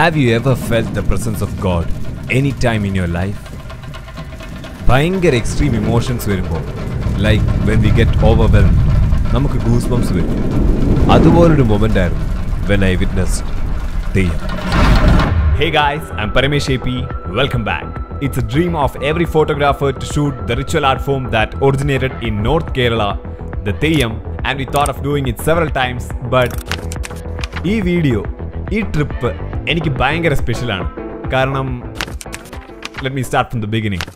Have you ever felt the presence of God any time in your life? ഭയങ്കര extreme emotions വരുമ്പോൾ like when we get overwhelm നമുക്ക് goose bumps വരും അതുപോലൊരു moment ആയിരുന്നു when I witnessed Theyyam Hey guys, I'm Paramesh AP. Welcome back. It's a dream of every photographer to shoot the ritual art form that originated in North Kerala, the Theyyam, and we thought of doing it several times, but ഈ video ഈ trip എനിക്ക് ഭയങ്കര സ്പെഷ്യലാണ് കാരണം let me start from the beginning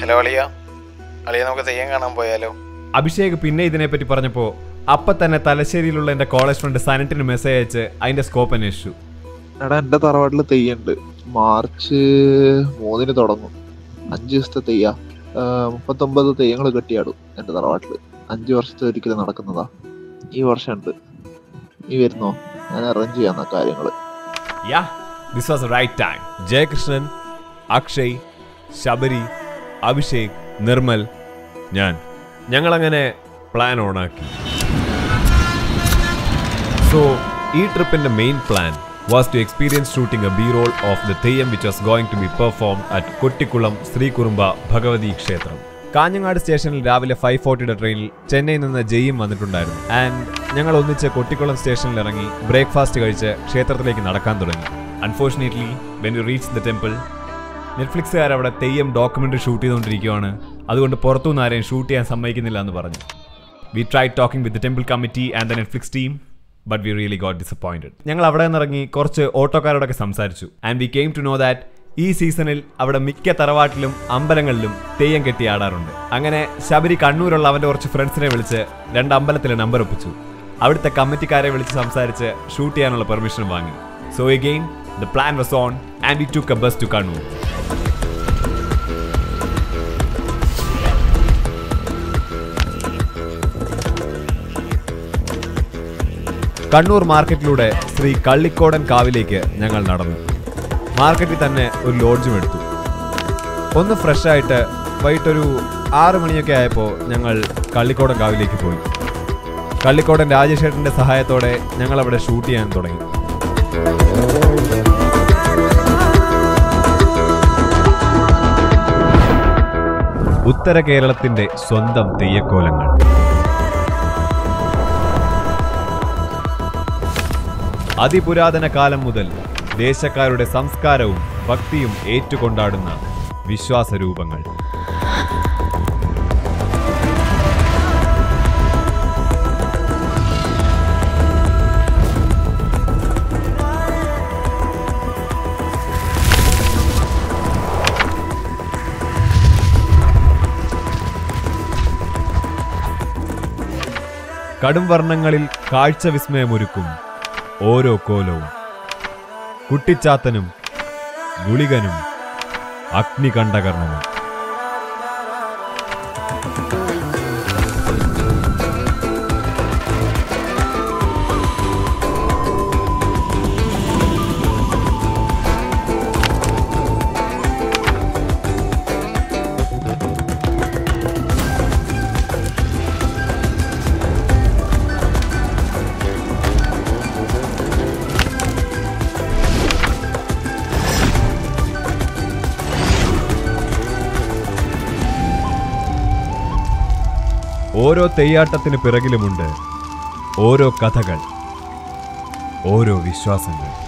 hello അളിയ. അളിയ നമുക്ക് തെയ്യം കാണാൻ പോയാലോ? അഭിഷേക് പിന്നെ ഇതിനെപ്പറ്റി പറഞ്ഞപ്പോൾ അപ്പം തന്നെ തലശ്ശേരിയിലുള്ള എന്റെ കോളേജ് ഫ്രണ്ട് സനറ്റിന് മെസ്സേജ് അയച്ച് അതിന്റെ സ്കോപ്പ് അന്വേഷിച്ചു. എടാ എന്റെ തറവാട്ടിൽ തെയ്യുണ്ട്. മാർച്ച് മൂന്നിന് തുടങ്ങും. അഞ്ച് ദിവസത്തെ തെയ്യ. മുപ്പത്തൊമ്പത് തെയ്യങ്ങൾ കെട്ടിയാടും എന്റെ തറവാട്ടിൽ. അഞ്ച് വർഷത്തെ ഒരിക്കലും നടക്കുന്നതാ. ഈ വർഷം ഉണ്ട് നീ വരുന്നോ? ഞാൻ അറേഞ്ച് ചെയ്യാന്ന കാര്യങ്ങൾ. Yeah this was right time Jayakrishnan Akshay Sabari Abhishek Nirmal ഞാൻ. ഞങ്ങളങ്ങനെ പ്ലാൻ ഓണാക്കി സോ ഈ ട്രിപ്പിന്റെ main plan was to experience shooting a B roll of the Theyyam which was going to be performed at Kottikulam Sreekurumba Bhagavathi ക്ഷേത്രം കാഞ്ഞങ്ങാട് സ്റ്റേഷനിൽ രാവിലെ five ഫോർട്ടിയുടെ ട്രെയിനിൽ ചെന്നൈയിൽ നിന്ന് ജെയും വന്നിട്ടുണ്ടായിരുന്നു. ആൻഡ് ഞങ്ങൾ ഒന്നിച്ച് കൊട്ടിക്കുളം സ്റ്റേഷനിൽ ഇറങ്ങി ബ്രേക്ക്ഫാസ്റ്റ് കഴിച്ച് ക്ഷേത്രത്തിലേക്ക് നടക്കാൻ തുടങ്ങി. Unfortunately when you reach the temple നെറ്റ്ഫ്ലിക്സുകാർ അവിടെ തെയ്യം ഡോക്യുമെന്ററി ഷൂട്ട് ചെയ്തുകൊണ്ടിരിക്കുകയാണ്. അതുകൊണ്ട് പുറത്തുനിന്ന് ആരെയും ഷൂട്ട് ചെയ്യാൻ സമ്മതിക്കുന്നില്ല എന്ന് പറഞ്ഞു. We try talking with temple committee and the Netflix team but we really got disappointed ഞങ്ങൾ അവിടെ നിന്നിറങ്ങി കുറച്ച് ഓട്ടോക്കാരോടൊക്കെ സംസാരിച്ചു. And we came to know that ഈ സീസണിൽ അവിടെ മിക്ക തറവാട്ടിലും അമ്പലങ്ങളിലും തെയ്യം കെട്ടി ആടാറുണ്ട്. അങ്ങനെ ശബരി കണ്ണൂരുള്ള അവന്റെ കുറച്ച് ഫ്രണ്ട്സിനെ വിളിച്ച് രണ്ട് അമ്പലത്തിലെ നമ്പർ ഒപ്പിച്ചു. അവിടുത്തെ കമ്മിറ്റിക്കാരെ വിളിച്ച് സംസാരിച്ച് ഷൂട്ട് ചെയ്യാനുള്ള പെർമിഷൻ വാങ്ങി. So again the plan was on and we to bus to Kannur Kannur മാർക്കറ്റിലൂടെ Shri Kallikodan കാവിലേക്ക് ഞങ്ങൾ നടന്നു. മാർക്കറ്റിൽ തന്നെ ഒരു ലോഡ്ജും എടുത്തു. ഒന്ന് ഫ്രഷായിട്ട് വൈകിട്ടൊരു ആറ് മണിയൊക്കെ ആയപ്പോൾ ഞങ്ങൾ കള്ളിക്കോടൻ കാവിലേക്ക് പോയി. കള്ളിക്കോടൻ രാജേഷേട്ടന്റെ സഹായത്തോടെ ഞങ്ങൾ അവിടെ ഷൂട്ട് ചെയ്യാൻ തുടങ്ങി. ഉത്തര കേരളത്തിന്റെ സ്വന്തം തെയ്യക്കോലങ്ങൾ. അതിപുരാതന കാലം മുതൽ ദേശക്കാരുടെ സംസ്കാരവും ഭക്തിയും ഏറ്റുകൊണ്ടാടുന്ന വിശ്വാസരൂപങ്ങൾ. കടും വർണങ്ങളിൽ കാഴ്ച വിസ്മയമൊരുക്കും ഓരോ കോലവും. കുട്ടിച്ചാത്തനും ഗുളികനും അഗ്നികണ്ഠകർണനും. ഓരോ തെയ്യാട്ടത്തിന് പിറകിലുമുണ്ട് ഓരോ കഥകൾ ഓരോ വിശ്വാസങ്ങൾ.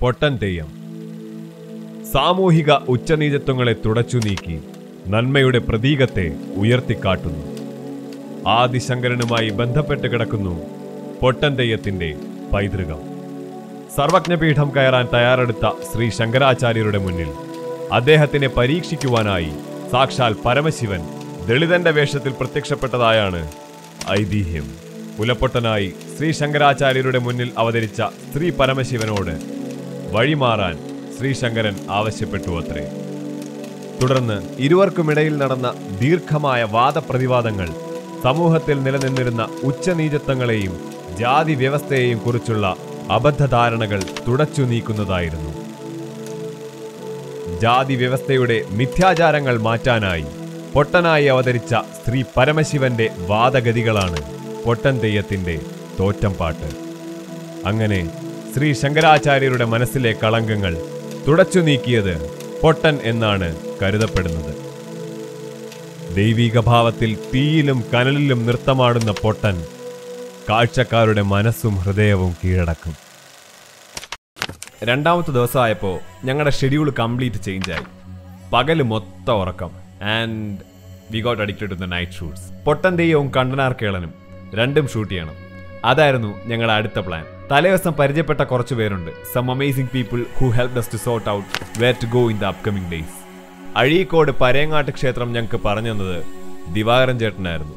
പൊട്ടൻ തെയ്യം. സാമൂഹിക ഉച്ചനീചത്വങ്ങളെ തുടച്ചു നീക്കി നന്മയുടെ പ്രതീകത്തെ ഉയർത്തിക്കാട്ടുന്നു. ആദിശങ്കരനുമായി ബന്ധപ്പെട്ട് കിടക്കുന്നു പൊട്ടൻ തെയ്യത്തിന്റെ പൈതൃകം. സർവജ്ഞപീഠം കയറാൻ തയ്യാറെടുത്ത ശ്രീ ശങ്കരാചാര്യരുടെ മുന്നിൽ അദ്ദേഹത്തിനെ പരീക്ഷിക്കുവാനായി സാക്ഷാൽ പരമശിവൻ ദളിതന്റെ വേഷത്തിൽ പ്രത്യക്ഷപ്പെട്ടതായാണ് ഐതിഹ്യം. പുലപ്പൊട്ടനായി ശ്രീ ശങ്കരാചാര്യരുടെ മുന്നിൽ അവതരിച്ച ശ്രീ പരമശിവനോട് വഴിമാറാൻ ശ്രീശങ്കരൻ ആവശ്യപ്പെട്ടു അത്രേ. തുടർന്ന് ഇരുവർക്കുമിടയിൽ നടന്ന ദീർഘമായ വാദപ്രതിവാദങ്ങൾ സമൂഹത്തിൽ നിലനിന്നിരുന്ന ഉച്ചനീചത്വങ്ങളെയും ജാതി വ്യവസ്ഥയെയും കുറിച്ചുള്ള അബദ്ധധാരണകൾ തുടച്ചു നീക്കുന്നതായിരുന്നു. ജാതി വ്യവസ്ഥയുടെ മിഥ്യാചാരങ്ങൾ മാറ്റാനായി പൊട്ടനായി അവതരിച്ച ശ്രീ പരമശിവന്റെ വാദഗതികളാണ് പൊട്ടൻ തെയ്യത്തിന്റെ തോറ്റംപാട്ട്. അങ്ങനെ ശ്രീ ശങ്കരാചാര്യരുടെ മനസ്സിലെ കളങ്കങ്ങൾ തുടച്ചു നീക്കിയത് പൊട്ടൻ എന്നാണ് കരുതപ്പെടുന്നത്. ദൈവിക ഭാവത്തിൽ തീയിലും കനലിലും നൃത്തമാടുന്ന പൊട്ടൻ കാഴ്ചക്കാരുടെ മനസ്സും ഹൃദയവും കീഴടക്കും. രണ്ടാമത്തെ ദിവസമായപ്പോൾ ഞങ്ങളുടെ ഷെഡ്യൂൾ കംപ്ലീറ്റ് ചേഞ്ച് ആയി. പകൽ മൊത്തം ഉറക്കം. And we got addicted to the night shoots Pottan തെയ്യവും Kandanar കേളനും രണ്ടും ഷൂട്ട് ചെയ്യണം. അതായിരുന്നു ഞങ്ങളുടെ അടുത്ത പ്ലാൻ തലേദിവസം പരിചയപ്പെട്ട കുറച്ച് പേരുണ്ട്. Some amazing people who help us to sort out where to go in the upcoming days Azhikode Parayangattu ക്ഷേത്രം ഞങ്ങൾക്ക് പറഞ്ഞു തന്നത് ദിവാകരൻ ചേട്ടനായിരുന്നു.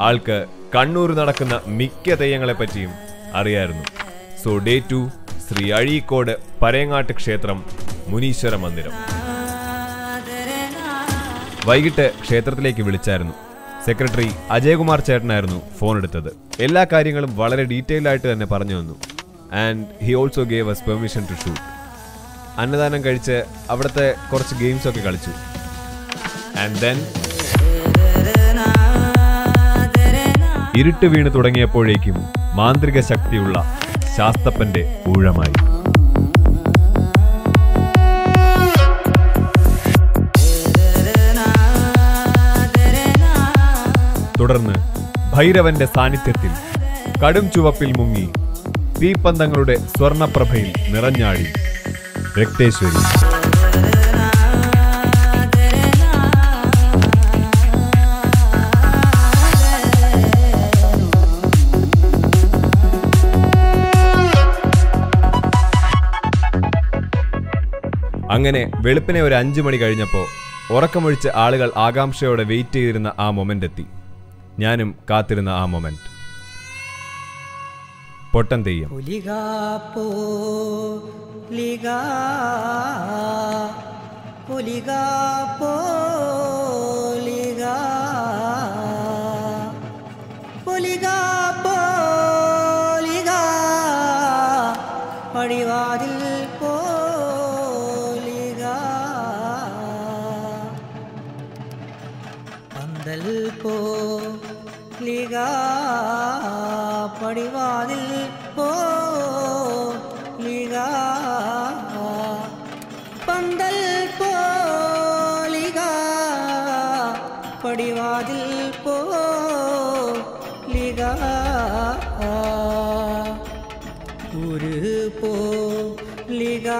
ആൾക്ക് കണ്ണൂർ നടക്കുന്ന മിക്ക തെയ്യങ്ങളെപ്പറ്റിയും അറിയായിരുന്നു. So day two Sree Azhikode Parayangattu ക്ഷേത്രം മുനീശ്വര മന്ദിരം. വൈകിട്ട് ക്ഷേത്രത്തിലേക്ക് വിളിച്ചായിരുന്നു. സെക്രട്ടറി അജയകുമാർ ചേട്ടനായിരുന്നു ഫോൺ എടുത്തത്. എല്ലാ കാര്യങ്ങളും വളരെ ഡീറ്റെയിൽ ആയിട്ട് തന്നെ പറഞ്ഞു തന്നു. And he also gave us permission to shoot അന്നദാനം കഴിച്ച് അവിടുത്തെ കുറച്ച് ഗെയിംസ് ഒക്കെ കളിച്ചു. ആൻഡ് ദെൻ ഇരുട്ട് വീണ് തുടങ്ങിയപ്പോഴേക്കും മാന്ത്രിക ശക്തിയുള്ള ശാസ്തപ്പന്റെ ഊഴമായി. തുടർന്ന് ഭൈരവന്റെ സാന്നിധ്യത്തിൽ കടും ചുവപ്പിൽ മുങ്ങി തീപ്പന്തങ്ങളുടെ സ്വർണപ്രഭയിൽ നിറഞ്ഞാടി രക്തേശ്വരി. അങ്ങനെ വെളുപ്പിനെ ഒരു അഞ്ചു മണി കഴിഞ്ഞപ്പോൾ ഉറക്കമൊഴിച്ച് ആളുകൾ ആകാംക്ഷയോടെ വെയിറ്റ് ചെയ്തിരുന്ന ആ മൊമെന്റ് എത്തി. ഞാനും കാത്തിരുന്ന ആ മൊമെന്റ് പൊട്ടൻ തെയ്യം. പടിവാതിൽ പന്തൽ പോലികാ പടിവാതിൽ പോലികാ പന്തൽ പോലികാ പടിവാതിൽ പോലികാ ഒരു പോലികാ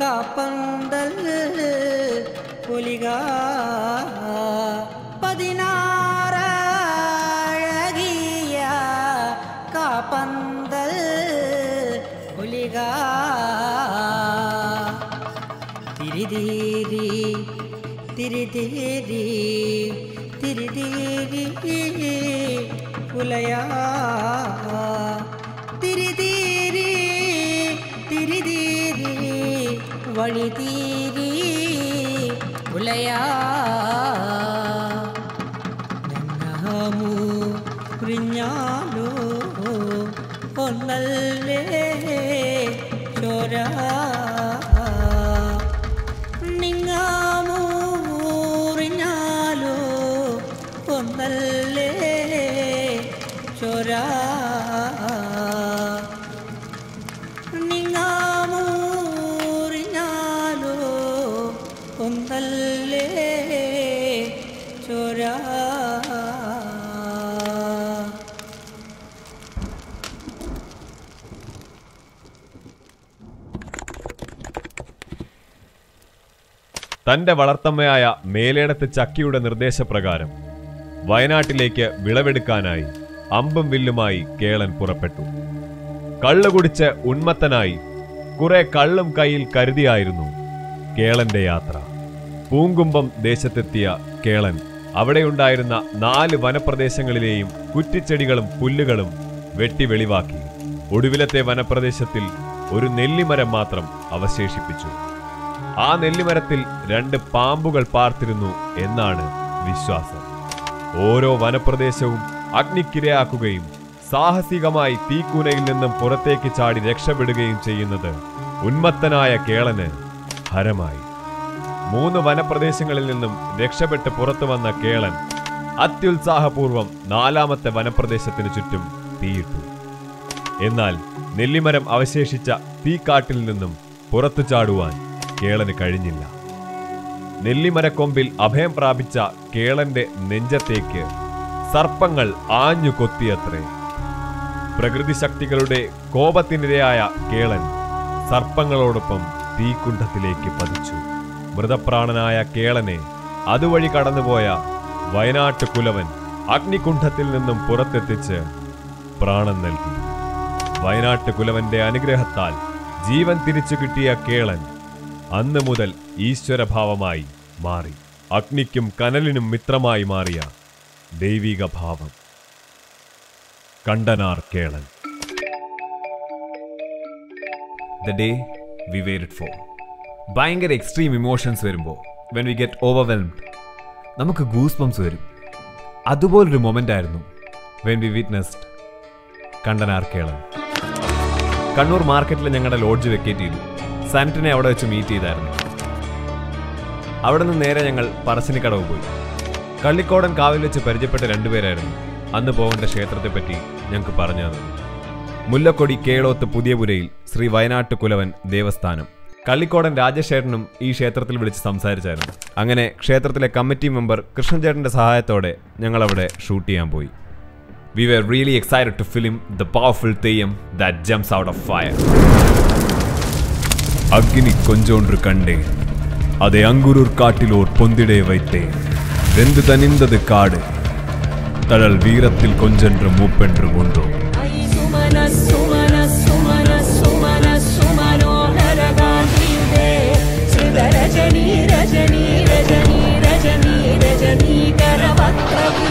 காப்பந்தல் பொலிகா பதினாரழகிய காப்பந்தல் பொலிகா. திருதேரி திருதேரி திருதேரி புலையா. வழி தீ തന്റെ വളർത്തമ്മയായ മേലേടത്ത് ചക്കിയുടെ നിർദ്ദേശപ്രകാരം വയനാട്ടിലേക്ക് വിളവെടുക്കാനായി അമ്പും വില്ലുമായി കേളൻ പുറപ്പെട്ടു. കള്ളുകുടിച്ച് ഉന്മത്തനായി കുറെ കള്ളും കയ്യിൽ കരുതിയായിരുന്നു കേളന്റെ യാത്ര. പൂങ്കുമ്പം ദേശത്തെത്തിയ കേളൻ അവിടെയുണ്ടായിരുന്ന നാല് വനപ്രദേശങ്ങളിലെയും കുറ്റിച്ചെടികളും പുല്ലുകളും വെട്ടി വെളിവാക്കി. ഒടുവിലത്തെ വനപ്രദേശത്തിൽ ഒരു നെല്ലിമരം മാത്രം അവശേഷിപ്പിച്ചു. ആ നെല്ലിമരത്തിൽ രണ്ട് പാമ്പുകൾ പാർത്തിരുന്നു എന്നാണ് വിശ്വാസം. ഓരോ വനപ്രദേശവും അഗ്നിക്കിരയാക്കുകയും സാഹസികമായി തീക്കൂനയിൽ നിന്നും പുറത്തേക്ക് ചാടി രക്ഷപ്പെടുകയും ചെയ്യുന്നത് ഉന്മത്തനായ കേളന് ഹരമായി. മൂന്ന് വനപ്രദേശങ്ങളിൽ നിന്നും രക്ഷപ്പെട്ട് പുറത്തു വന്ന കേളൻ അത്യുത്സാഹപൂർവം നാലാമത്തെ വനപ്രദേശത്തിന് ചുറ്റും തീയിട്ടു. എന്നാൽ നെല്ലിമരം അവശേഷിച്ച തീക്കാട്ടിൽ നിന്നും പുറത്തു ചാടുവാൻ കേളന് കഴിഞ്ഞില്ല. നെല്ലിമരക്കൊമ്പിൽ അഭയം പ്രാപിച്ച കേളന്റെ നെഞ്ചത്തേക്ക് സർപ്പങ്ങൾ ആഞ്ഞു കൊത്തിയത്രേ. പ്രകൃതി ശക്തികളുടെ കോപത്തിനിരയായ കേളൻ സർപ്പങ്ങളോടൊപ്പം തീക്കുണ്ഠത്തിലേക്ക് പതിച്ചു. മൃതപ്രാണനായ കേളനെ അതുവഴി കടന്നുപോയ വയനാട്ട് കുലവൻ അഗ്നികുണ്ഠത്തിൽ നിന്നും പുറത്തെത്തിച്ച് പ്രാണൻ നൽകി. വയനാട്ട് കുലവന്റെ അനുഗ്രഹത്താൽ ജീവൻ തിരിച്ചു കിട്ടിയ കേളൻ അന്ന് മുതൽ ഈശ്വരഭാവമായി മാറി. അഗ്നിക്കും കനലിനും മിത്രമായി മാറിയ ദൈവിക ഭാവം Kandanar Kelan. The day we waited for ഭയങ്കര എക്സ്ട്രീം ഇമോഷൻസ് വരുമ്പോൾ വെൻ വി ഗെറ്റ് ഓവർവെൽംഡ് നമുക്ക് ഗൂസ് ബംസ് വരും. അതുപോലൊരു മൊമെന്റ് ആയിരുന്നു when we witnessed Kandanar Kelan. Kannur മാർക്കറ്റിൽ ഞങ്ങളുടെ ലോഡ്ജ് വെക്കേറ്റ് ചെയ്തു. സനറ്റിനെ അവിടെ വെച്ച് മീറ്റ് ചെയ്തായിരുന്നു. അവിടെ നിന്ന് നേരെ ഞങ്ങൾ പറശ്ശിനിക്കടവ് പോയി. കള്ളിക്കോടൻ കാവിൽ വെച്ച് പരിചയപ്പെട്ട രണ്ടുപേരായിരുന്നു. അന്ന് പോകേണ്ട ക്ഷേത്രത്തെപ്പറ്റി ഞങ്ങൾക്ക് പറഞ്ഞു തന്നു മുല്ലക്കൊടി കേളോത്ത് പുതിയപുരയിൽ ശ്രീ വയനാട്ട് കുലവൻ ദേവസ്ഥാനം. കള്ളിക്കോടൻ രാജശേഖരനും ഈ ക്ഷേത്രത്തിൽ വിളിച്ച് സംസാരിച്ചായിരുന്നു. അങ്ങനെ ക്ഷേത്രത്തിലെ കമ്മിറ്റി മെമ്പർ കൃഷ്ണചേട്ടന്റെ സഹായത്തോടെ ഞങ്ങൾ അവിടെ ഷൂട്ട് ചെയ്യാൻ പോയി. We were really excited to film the powerful Theyyam that jumps out of fire. அக்னி கொஞ்சோன்று கண்டேன். அதை அங்குரூர் காட்டில் ஓர் பொந்திடே வைத்தேன். வெந்து தனிந்தது காடு. தழல் வீரத்தில் கொஞ்சென்று மூப்பென்று ஒன்றோம் Rajini Rajini Rajini Rajini Rajini கரவக்ரவி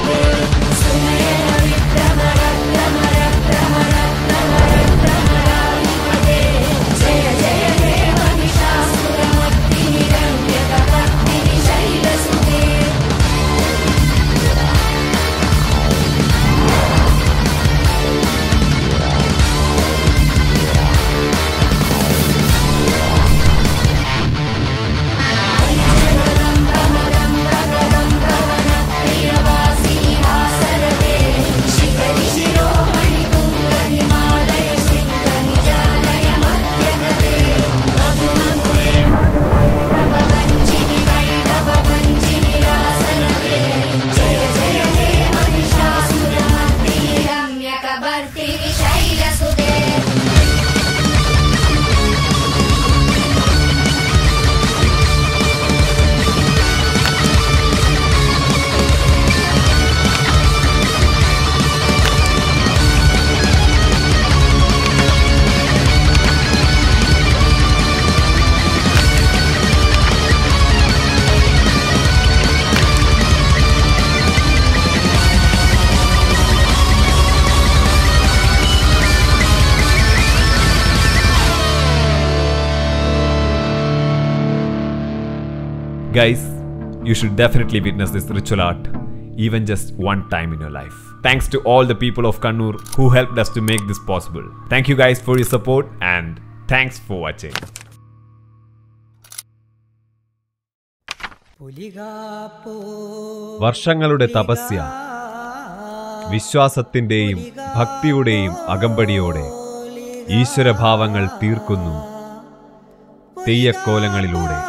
Guys, you should definitely witness this ritual art, even just one time in your life. Thanks to all the people of Kannur who helped us to make this possible. Thank you guys for your support and thanks for watching. വർഷങ്ങളുടെ തപസ്യ വിശ്വാസത്തിന്റെയും ഭക്തിയുടെയും അകമ്പടിയോടെ ഈശ്വരഭാവങ്ങൾ തീർക്കുന്നു തെയ്യക്കോലങ്ങളിലൂടെ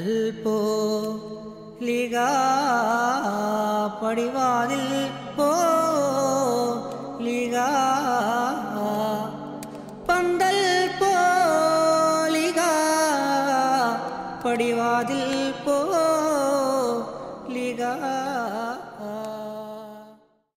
கல்போ லிகா படிவாதில்